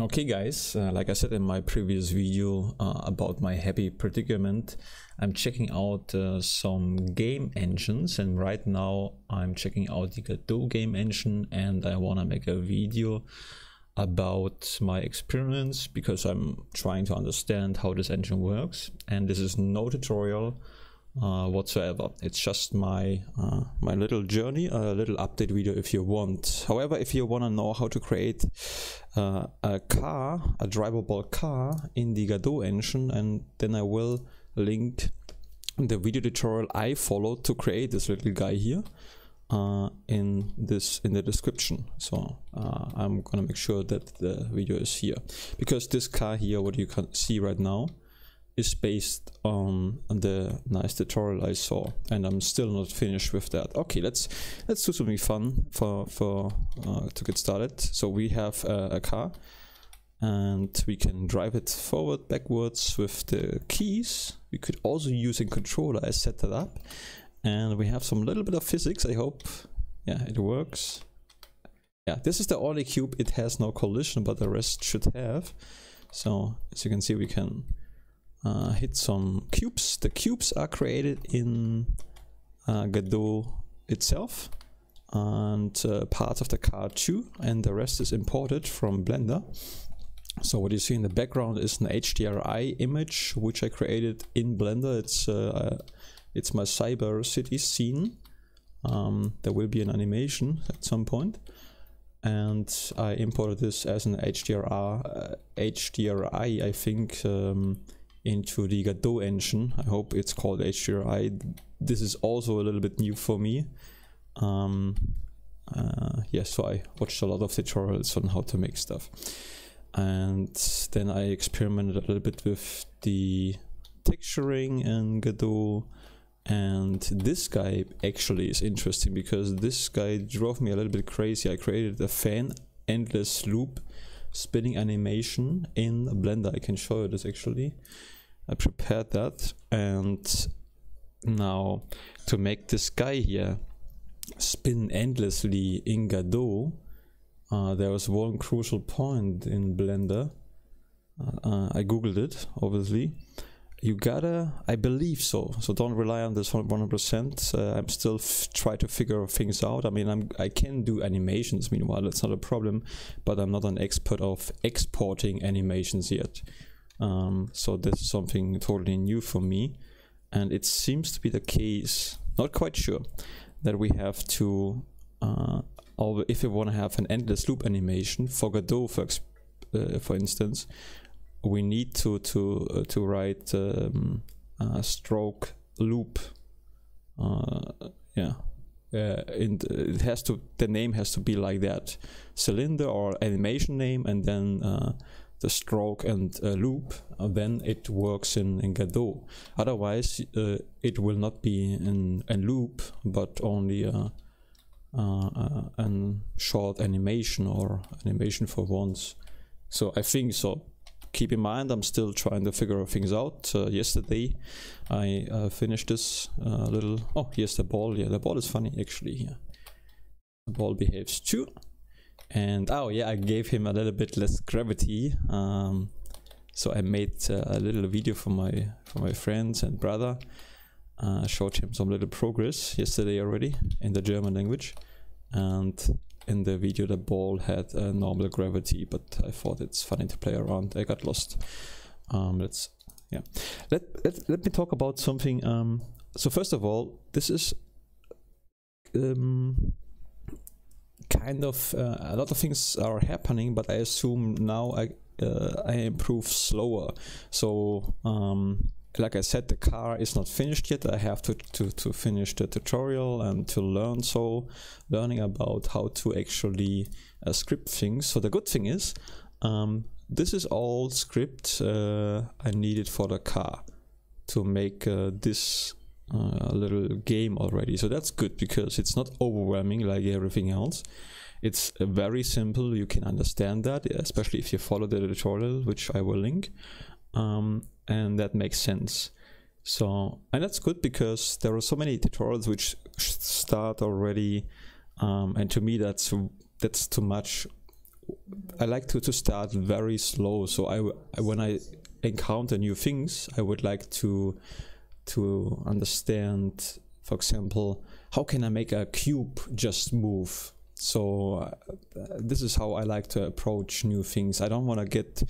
Okay guys, uh, like I said in my previous video uh, about my happy predicament, I'm checking out uh, some game engines and right now I'm checking out the Godot game engine and I want to make a video about my experiments because I'm trying to understand how this engine works and this is no tutorial uh, whatsoever. It's just my uh, my little journey, a little update video if you want. However, if you want to know how to create uh, a car, a drivable car in the Godot engine, and then I will link the video tutorial I followed to create this little guy here. Uh, in this in the description so uh, I'm gonna make sure that the video is here because this car here what you can see right now is based on the nice tutorial I saw and I'm still not finished with that. Okay, let's let's do something fun for for uh, to get started. So we have a car and we can drive it forward backwards with the keys. We could also use a controller. I set that up and we have some little bit of physics. I hope yeah it works. Yeah, this is the only cube. It has no collision, but the rest should have. So as you can see, we can uh, hit some cubes. The cubes are created in uh, Godot itself and uh, of the car too and the rest is imported from Blender. So what you see in the background is an HDRI image which I created in Blender. It's uh, it's my cyber city scene. Um, there will be an animation at some point and I imported this as an HDRI, HDRI I think um, into the Godot engine. I hope it's called HDRI. This is also a little bit new for me. Um, uh, yeah, so I watched a lot of tutorials on how to make stuff. And then I experimented a little bit with the texturing in Godot. And this guy actually is interesting because this guy drove me a little bit crazy. I created a fan endless loop spinning animation in Blender. I can show you this actually. I prepared that and now to make this guy here spin endlessly in Godot, uh, there was one crucial point in Blender. Uh, uh I googled it, obviously. You gotta, I believe so. So don't rely on this 100%. Uh, I'm still try to figure things out. I mean, I'm I can do animations. Meanwhile, that's not a problem, but I'm not an expert of exporting animations yet. Um, so this is something totally new for me. And it seems to be the case, not quite sure, that we have to, uh, if we want to have an endless loop animation for Godot, for, uh, for instance, we need to to uh, to write um, stroke loop. Uh, yeah, uh, and it has to the name has to be like that cylinder or animation name and then uh, the stroke and uh, loop, uh, then it works in, in Godot. Otherwise, uh, it will not be in a loop, but only a, a, a short animation or animation for once. So I think so. Keep in mind, I'm still trying to figure things out. Uh, yesterday, I uh, finished this uh, little. Oh, here's the ball. Yeah, the ball is funny actually. Here, the ball behaves too and oh yeah I gave him a little bit less gravity um, so I made uh, a little video for my for my friends and brother. Uh, showed him some little progress yesterday already in the German language. And in the video the ball had a normal gravity but I thought it's funny to play around. I got lost. Um, let's yeah. Let, let, let me talk about something um, so first of all this is um, kind of uh, a lot of things are happening, but I assume now I uh, I improve slower. So um, like I said, the car is not finished yet. I have to, to, to finish the tutorial and to learn. So learning about how to actually uh, script things. So the good thing is, um, this is all script uh, I needed for the car to make uh, this uh, a little game already. So that's good because it's not overwhelming like everything else. It's very simple. You can understand that, especially if you follow the tutorial, which I will link. Um, and that makes sense. So, and that's good because there are so many tutorials which start already. Um, and to me, that's that's too much I like to, to start very slow. So I, I when I encounter new things, I would like to to understand, for example, how can I make a cube just move? So uh, this is how I like to approach new things. I don't want to get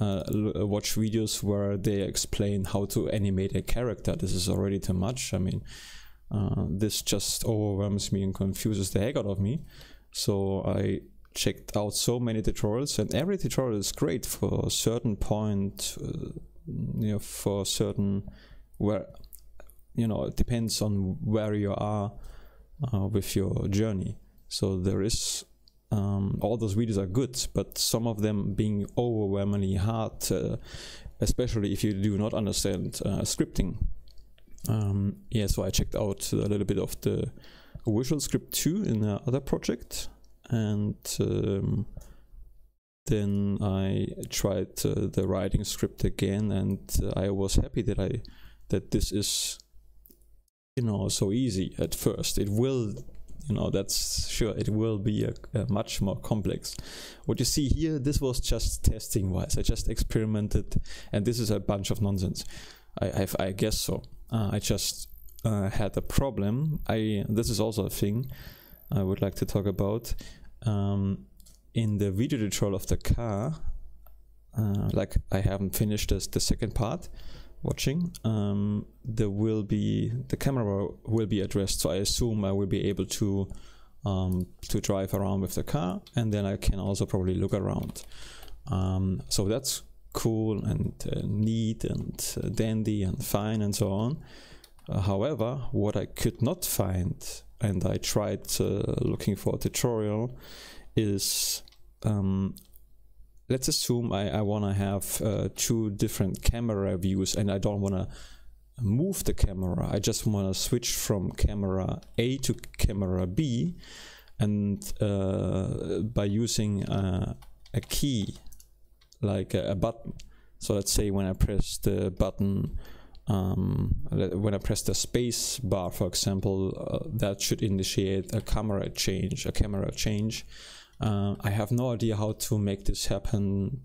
uh, watch videos where they explain how to animate a character. This is already too much. I mean, uh, this just overwhelms me and confuses the heck out of me. So I checked out so many tutorials, and every tutorial is great for a certain point, uh, you know, for certain where you know it depends on where you are uh, with your journey. So there is um, all those videos are good, but some of them being overwhelmingly hard, uh, especially if you do not understand uh, scripting. Um, yeah, so I checked out a little bit of the Visual Script 2 in another project, and um, then I tried uh, the writing script again, and I was happy that I that this is you know so easy at first. It will you know that's sure it will be a, a much more complex. What you see here this was just testing wise. I just experimented and this is a bunch of nonsense. I i, I guess so. Uh, i just uh, had a problem. I this is also a thing i would like to talk about. Um, in the video tutorial of the car uh, like i haven't finished this the second part watching, um, there will be the camera will be addressed. So I assume I will be able to um, to drive around with the car, and then I can also probably look around. Um, so that's cool and uh, neat and uh, dandy and fine and so on. Uh, however, what I could not find, and I tried uh, looking for a tutorial, is um, let's assume I, I want to have uh, two different camera views and I don't want to move the camera. I just want to switch from camera A to camera B and uh, by using uh, a key like a, a, button. So let's say when I press the button um, when I press the space bar for example uh, that should initiate a camera change a camera change uh, I have no idea how to make this happen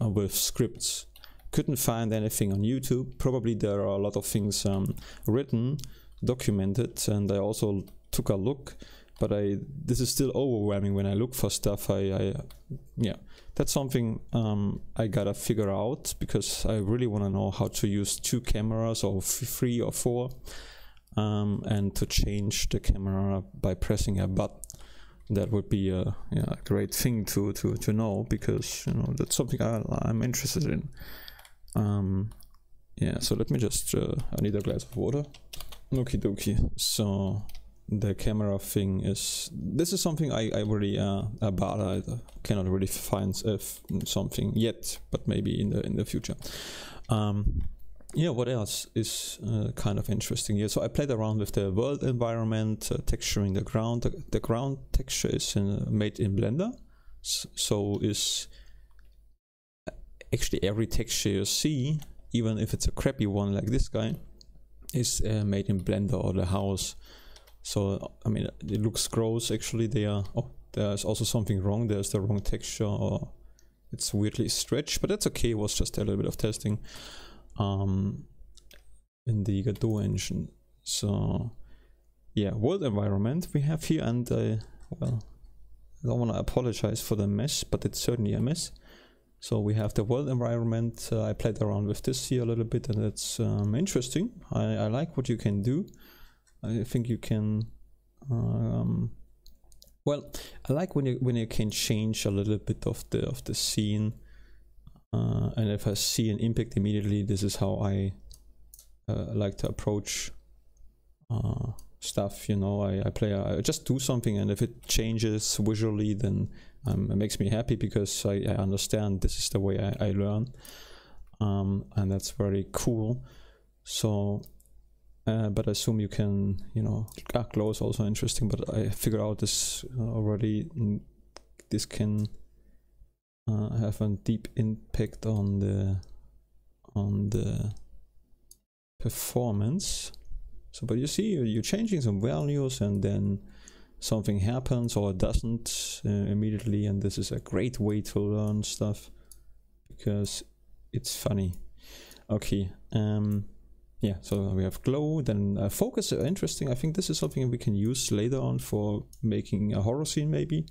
uh, with scripts. Couldn't find anything on YouTube. Probably there are a lot of things um, written, documented, and I also took a look. But I this is still overwhelming when I look for stuff. I, I yeah, that's something um, I gotta figure out because I really want to know how to use two cameras or three or four, um, and to change the camera by pressing a button that would be a yeah, great thing to, to, to know because you know that's something I, I'm interested in. Um, yeah, so let me just, uh, I need a glass of water. Okie dokie. So the camera thing is, this is something I, I really, uh, about, I cannot really find uh, something yet, but maybe in the, in the future. Um, yeah, what else is uh, kind of interesting here? So I played around with the world environment, uh, texturing the ground. The, the ground texture is in, uh, made in Blender, so is actually every texture you see, even if it's a crappy one like this guy, is uh, made in Blender or the house. So I mean, it looks gross. Actually, they are. Oh, there's also something wrong. There's the wrong texture, or it's weirdly stretched, but that's okay. It was just a little bit of testing um, in the Godot engine. So yeah, world environment we have here and uh, well, I don't want to apologize for the mess, but it's certainly a mess. So we have the world environment. Uh, I played around with this here a little bit and it's um, interesting. I, I, like what you can do. I think you can, um, well, I like when you when you can change a little bit of the of the scene uh, and if I see an impact immediately, this is how I uh, like to approach uh, stuff. You know, I, I play, I just do something, and if it changes visually, then um, it makes me happy because I, I, understand this is the way I, I learn, um, and that's very cool. So, uh, but I assume you can, you know, ah, glow is also interesting. But I figured out this already. This can uh, have a deep impact on the on the performance. So but you see you're changing some values and then something happens or doesn't uh, immediately and this is a great way to learn stuff because it's funny. Okay um yeah so we have glow then uh, focus uh, interesting. I think this is something we can use later on for making a horror scene maybe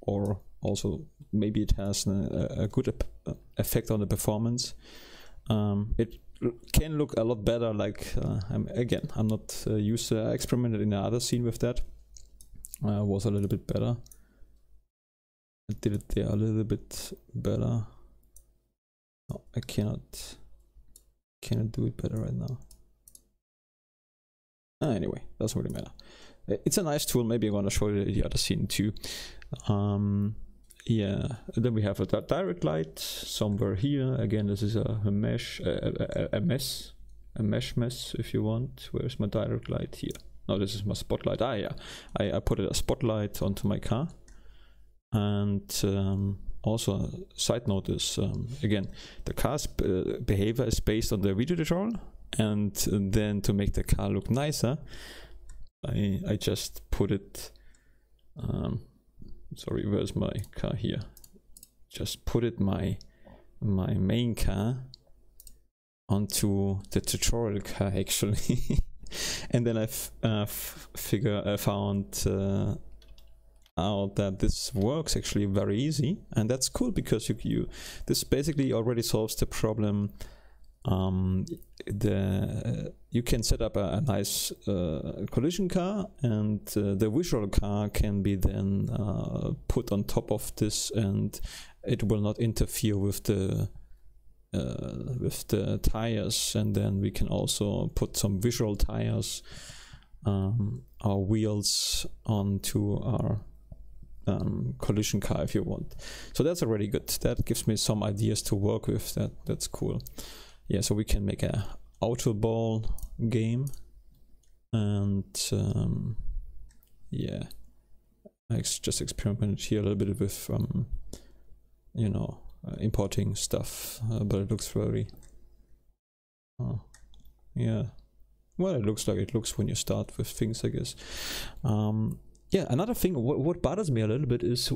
or also maybe it has a, a good uh, effect on the performance. Um, it can look a lot better like uh, I'm, again i'm not uh, used to uh, experimented in another scene with that. Uh, was a little bit better. I did it there a little bit better. No, I cannot cannot do it better right now. Uh, anyway doesn't really matter. It's a nice tool. Maybe I'm gonna show you the other scene too. Um, yeah then we have a direct light somewhere here. Again this is a, a mesh a, a, a, mess a mesh mess if you want. Where's my direct light? Here. No this is my spotlight. Ah yeah. I, I put a spotlight onto my car. And um, also side note is um, again the car's uh, behavior is based on the video tutorial. And then to make the car look nicer I, I just put it um, sorry where's my car here. Just put it my my main car onto the tutorial car actually. And then I've uh, figure I found uh, out that this works actually very easy. And that's cool because you, you this basically already solves the problem um, the you can set up a, a nice uh, collision car and uh, the visual car can be then uh, put on top of this and it will not interfere with the uh, with the tires. And then we can also put some visual tires um, our wheels onto our um, collision car if you want. So that's already good. That gives me some ideas to work with. That that's cool yeah so we can make a auto ball game and um, yeah. I just experimented here a little bit with um, you know uh, importing stuff uh, but it looks very oh, yeah. Well it looks like it looks when you start with things I guess. Um, yeah another thing what, what bothers me a little bit is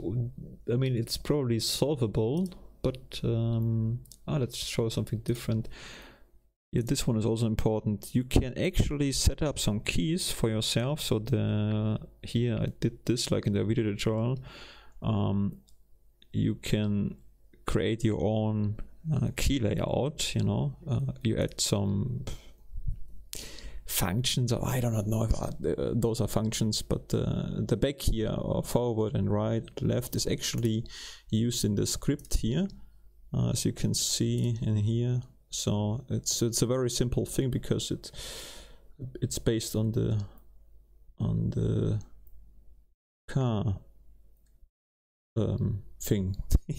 I mean it's probably solvable but um, ah, let's show something different. Yeah this one is also important. You can actually set up some keys for yourself. So the here I did this like in the video tutorial. Um, you can create your own uh, key layout you know uh, you add some functions. I do not know if uh, those are functions but uh, the back here or forward and right left is actually used in the script here uh, as you can see in here. So it's it's a very simple thing because it it's based on the on the car um, thing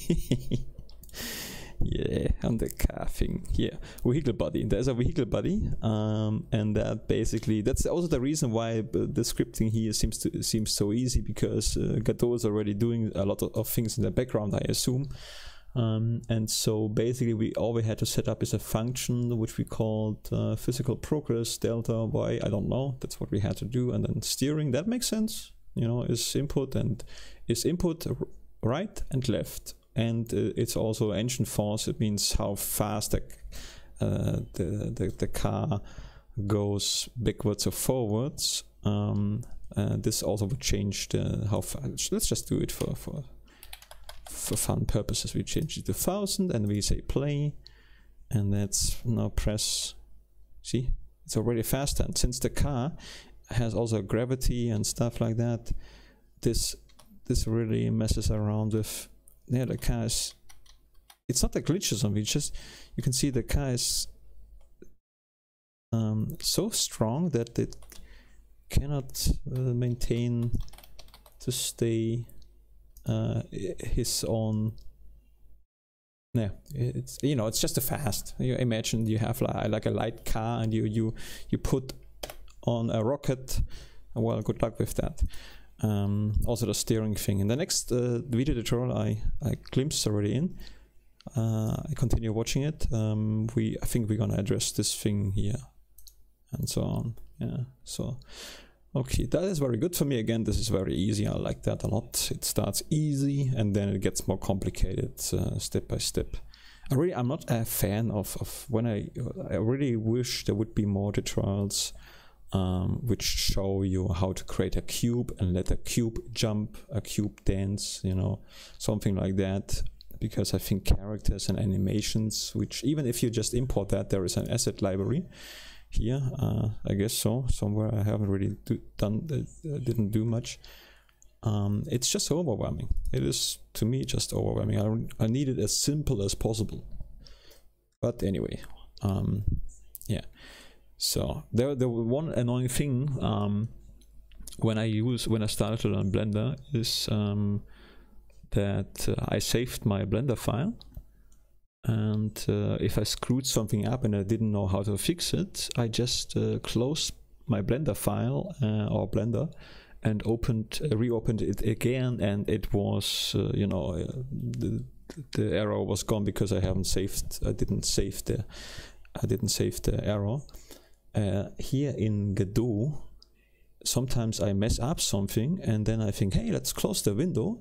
yeah on the car thing yeah vehicle body there's a vehicle body um, and that basically that's also the reason why the scripting here seems to seems so easy because uh, Godot is already doing a lot of, of things in the background I assume. Um, and so basically we all we had to set up is a function which we called uh, physical progress delta y. I don't know. That's what we had to do. And then steering. That makes sense. You know is input and is input right and left and uh, it's also engine force. It means how fast the, uh, the, the, the car goes backwards or forwards. Um, uh, this also would change the how fast let's just do it for for for fun purposes. We change it to 1000 and we say play. And let's now press see? It's already faster. And since the car has also gravity and stuff like that this this really messes around with yeah the car is it's not a glitch or something it's just you can see the car is um, so strong that it cannot uh, maintain to stay uh, his own. Yeah it's you know it's just a fast. You imagine you have like, like a light car and you you you put on a rocket. Well good luck with that um, also the steering thing in the next uh, video tutorial I, I glimpsed already in uh, I continue watching it um, we I think we're gonna address this thing here and so on yeah so Okay, that is very good for me. Again, this is very easy. I like that a lot. It starts easy and then it gets more complicated uh, step by step. I really, I'm not a fan of, of when I, I really wish there would be more tutorials um, which show you how to create a cube and let a cube jump, a cube dance, you know, something like that. Because I think characters and animations, which even if you just import that, there is an asset library here. Uh, I guess so. Somewhere I haven't really do, done, uh, didn't do much. Um, it's just overwhelming. It is to me just overwhelming. I, I need it as simple as possible. But anyway, um, yeah. So there, the one annoying thing um, when I use when I started to learn Blender is um, that uh, I saved my Blender file, and uh, if I screwed something up and I didn't know how to fix it, I just uh, closed my Blender file uh, or Blender and opened uh, reopened it again, and it was uh, you know the the error was gone because I haven't saved I didn't save the I didn't save the error uh, here in Godot, sometimes I mess up something and then I think, hey, let's close the window,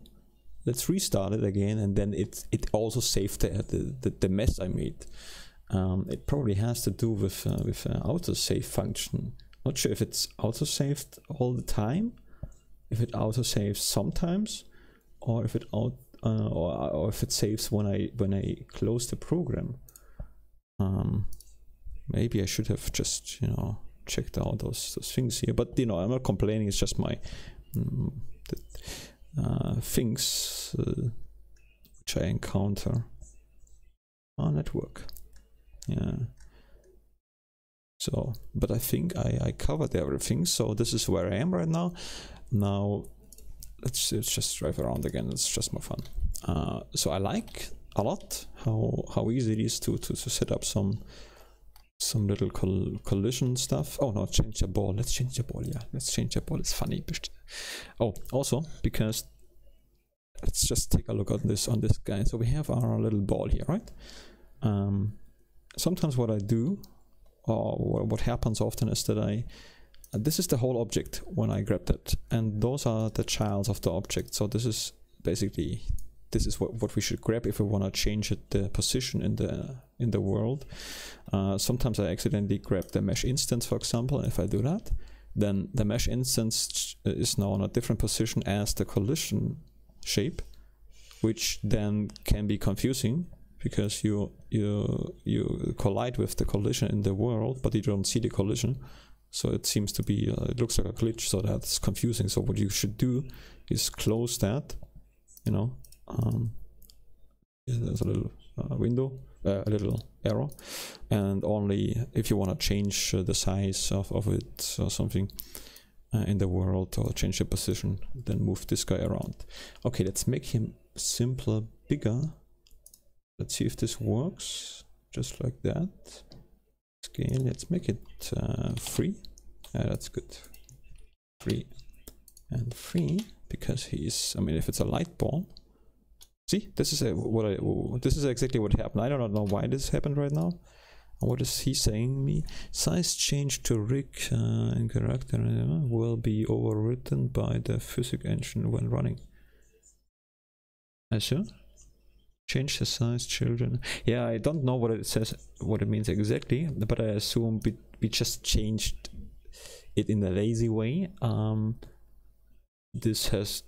let's restart it again, and then it it also saved the the, the mess I made. Um, it probably has to do with uh, with an autosave function. Not sure if it's autosaved all the time, if it autosaves sometimes, or if it out uh, or, or if it saves when I when I close the program. Um, maybe I should have just you know checked out those, those things here. But you know I'm not complaining. It's just my mm, uh, things uh, which I encounter on network yeah. So but I think I, I covered everything. So this is where I am right now. Now let's, let's just drive around again. It's just more fun. Uh, so I like a lot how how easy it is to, to, to set up some some little coll collision stuff. Oh no, change the ball. Let's change the ball. Yeah, let's change the ball. It's funny. Oh, also because let's just take a look at this on this guy. So we have our little ball here, right? Um, sometimes what I do, or what happens often is that I this is the whole object when I grabbed it, and those are the childs of the object. So this is basically this is what, what we should grab if we want to change it, the position in the in the world. Uh, sometimes I accidentally grab the mesh instance, for example. If I do that, then the mesh instance is now in a different position as the collision shape, which then can be confusing because you you you collide with the collision in the world, but you don't see the collision. So it seems to be, uh, it looks like a glitch, so that's confusing. So what you should do is close that, you know, um, there's a little uh, window, uh, a little arrow, and only if you want to change uh, the size of, of it or something uh, in the world or change the position, then move this guy around. Okay, let's make him simpler, bigger. Let's see if this works, just like that. Scale, let's make it uh, free. That's good. Free and free because he's, I mean, if it's a light ball, See, this is a, what I, this is exactly what happened. I don't know why this happened right now. What is he saying me? Size change to rig uh, character uh, will be overwritten by the physics engine when running. I see. Change the size, children. Yeah, I don't know what it says, what it means exactly, but I assume we, we just changed it in a lazy way. Um, this has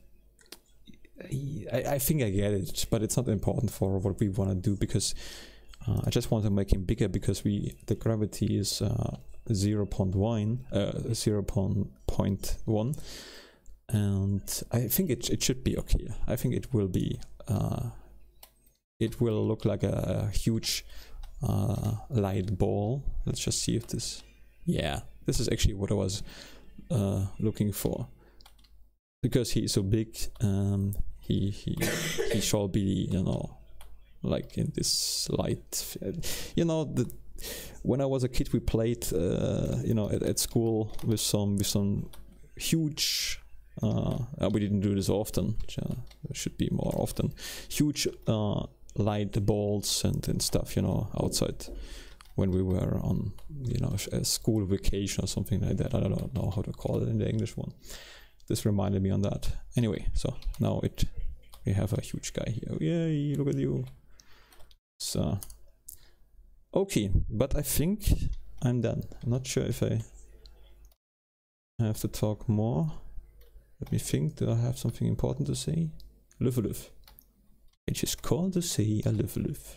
I, I think I get it, but it's not important for what we want to do because uh, I just want to make him bigger because we the gravity is uh, 0 0.1, uh, 0 0.1 and I think it, it should be okay. I think it will be, uh, it will look like a, huge uh, light ball. Let's just see if this, yeah, this is actually what I was uh, looking for. Because he's so big, um, he he he shall be you know like in this light you know the when i was a kid we played uh, you know at, at, school with some with some huge uh, we didn't do this often uh, should be more often huge uh, light balls and, and stuff you know outside when we were on you know a school vacation or something like that. I don't know how to call it in the English one. This reminded me on that. Anyway, so now it we have a huge guy here. Yay! Look at you. So okay, but I think I'm done. I'm not sure if I have to talk more. Let me think. Do I have something important to say? Luveluf. I just called to say a Luveluf.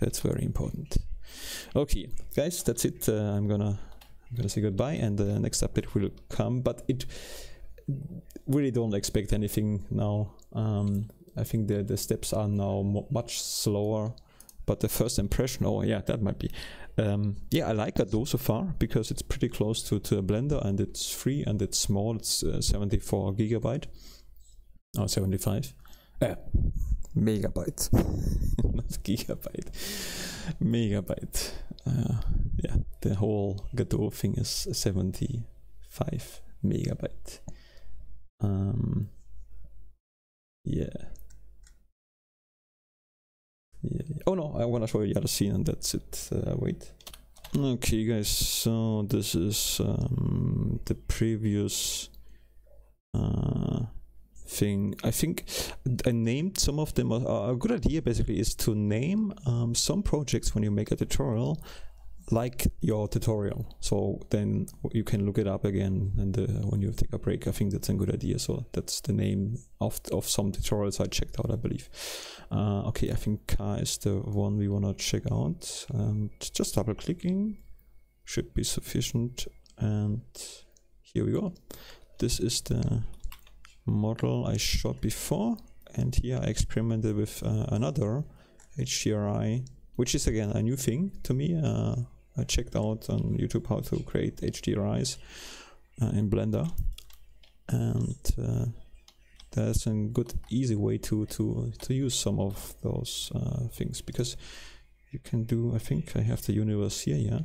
That's very important. Okay, guys, that's it. Uh, I'm gonna I'm gonna say goodbye, and the next update will come. But it really don't expect anything now. Um, I think the the steps are now much slower. But the first impression, oh yeah, that might be. Um, yeah, I like Godot so far because it's pretty close to, to a Blender and it's free and it's small. It's uh, 74 gigabyte or 75. Uh, megabyte, not gigabyte, megabyte. Uh, yeah, the whole Godot thing is 75 megabyte. Um, yeah. yeah. Oh no, I want to show you the other scene and that's it. Uh, wait. Okay guys, so this is um, the previous uh, thing. I think I named some of them. Uh, a good idea basically is to name um, some projects when you make a tutorial like your tutorial so then you can look it up again and uh, when you take a break. I think that's a good idea. So that's the name of, of some tutorials i checked out i believe. Uh, okay i think car is the one we want to check out. And just double clicking should be sufficient. And here we go. This is the model I shot before. And here I experimented with uh, another HDRI which is again a new thing to me. Uh, I checked out on YouTube how to create HDRIs uh, in Blender. And uh, that's a good easy way to to to use some of those uh, things because you can do I think I have the universe here yeah?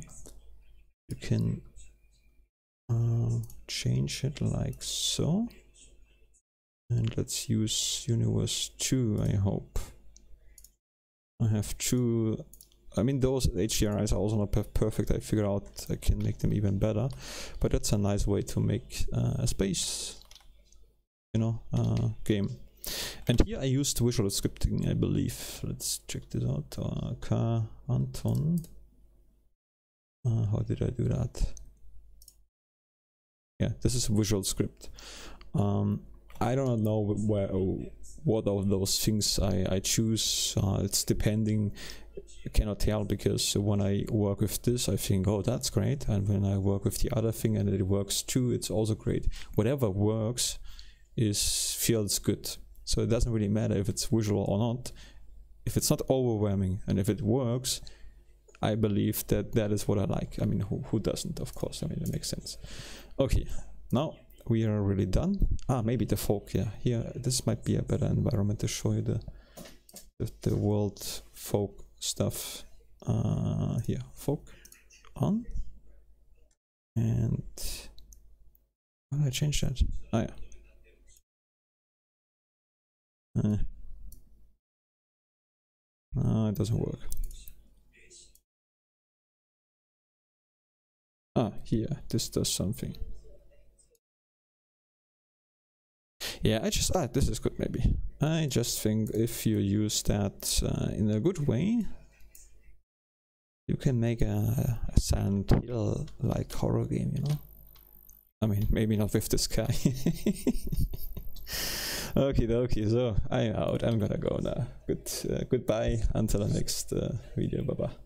You can uh, change it like so. And let's use universe 2, I hope. I have two, I mean those HDRIs are also not perfect, I figured out I can make them even better, but that's a nice way to make uh, a space, you know, uh, game. And here I used visual scripting, I believe. Let's check this out. Uh, K Anton. Uh, how did I do that? Yeah, this is visual script. Um, I don't know where what of those things I, I choose. Uh, it's depending. You cannot tell because when I work with this, I think, oh, that's great. And when I work with the other thing and it works too, it's also great. Whatever works is feels good. So it doesn't really matter if it's visual or not. If it's not overwhelming and if it works, I believe that that is what I like. I mean, who, who doesn't, of course. I mean, it makes sense. Okay, now we are really done. Ah, maybe the fog, yeah. Here, this might be a better environment to show you the the, the world fog stuff. Uh, here, fog on. And how do I change that? Oh yeah. Uh, no, it doesn't work. Ah, here, this does something. Yeah, I just, ah, this is good maybe. I just think if you use that uh, in a good way, you can make a, a Hill like horror game, you know? I mean, maybe not with this guy. okay, okay, so I'm out. I'm gonna go now. Good, uh, goodbye until the next uh, video. Bye bye.